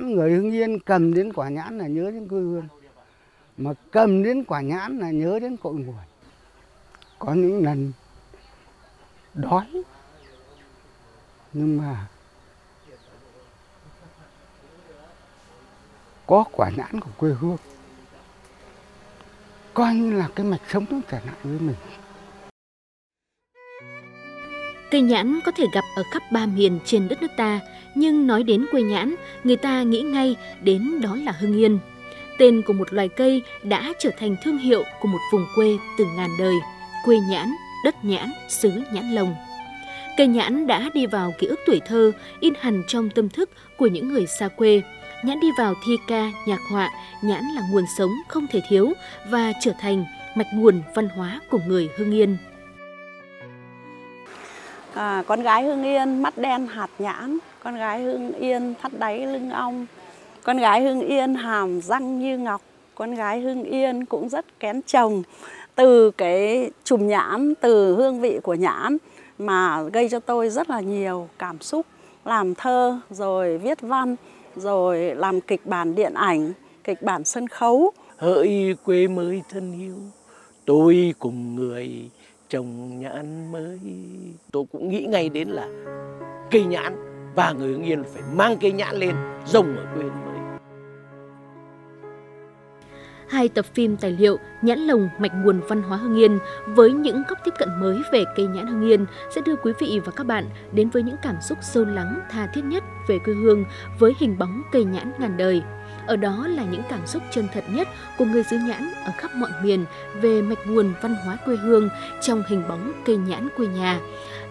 người Hưng Yên cầm đến quả nhãn là nhớ đến quê hương. Mà cầm đến quả nhãn là nhớ đến cội nguồn. Có những lần đói, nhưng mà có quả nhãn của quê hương. Coi như là cái mạch sống nó trở lại với mình. Cây nhãn có thể gặp ở khắp ba miền trên đất nước ta, nhưng nói đến quê nhãn, người ta nghĩ ngay đến đó là Hưng Yên. Tên của một loài cây đã trở thành thương hiệu của một vùng quê từ ngàn đời, quê nhãn, đất nhãn, xứ nhãn lồng. Cây nhãn đã đi vào ký ức tuổi thơ, in hẳn trong tâm thức của những người xa quê. Nhãn đi vào thi ca, nhạc họa, nhãn là nguồn sống không thể thiếu và trở thành mạch nguồn văn hóa của người Hưng Yên. À, con gái Hưng Yên mắt đen hạt nhãn, con gái Hưng Yên thắt đáy lưng ong, con gái Hưng Yên hàm răng như ngọc, con gái Hưng Yên cũng rất kén chồng. Từ cái chùm nhãn, từ hương vị của nhãn mà gây cho tôi rất là nhiều cảm xúc, làm thơ, rồi viết văn, rồi làm kịch bản điện ảnh, kịch bản sân khấu. Hỡi quê mới thân yêu, tôi cùng người trồng nhãn mới tôi cũng nghĩ ngay đến là cây nhãn và người hưng yên phải mang cây nhãn lên, rồng ở quê mới hai tập phim tài liệu Nhãn lồng mạch nguồn văn hóa Hưng Yên với những góc tiếp cận mới về cây nhãn Hưng Yên sẽ đưa quý vị và các bạn đến với những cảm xúc sâu lắng, tha thiết nhất về quê hương với hình bóng cây nhãn ngàn đời. Ở đó là những cảm xúc chân thật nhất của người xứ nhãn ở khắp mọi miền về mạch nguồn văn hóa quê hương trong hình bóng cây nhãn quê nhà,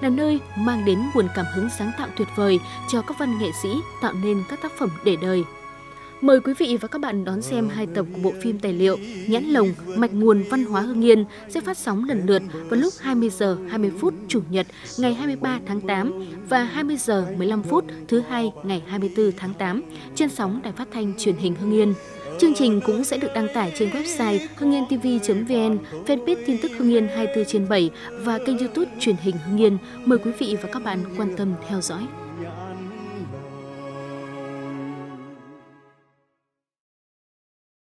là nơi mang đến nguồn cảm hứng sáng tạo tuyệt vời cho các văn nghệ sĩ tạo nên các tác phẩm để đời. Mời quý vị và các bạn đón xem hai tập của bộ phim tài liệu Nhãn lồng mạch nguồn văn hóa Hưng Yên sẽ phát sóng lần lượt vào lúc 20 giờ 20 phút chủ nhật ngày 23 tháng 8 và 20 giờ 15 phút thứ hai ngày 24 tháng 8 trên sóng Đài Phát thanh Truyền hình Hưng Yên. Chương trình cũng sẽ được đăng tải trên website hưng yên tv.vn, fanpage tin tức Hưng Yên 24 trên 7 và kênh youtube truyền hình Hưng Yên. Mời quý vị và các bạn quan tâm theo dõi.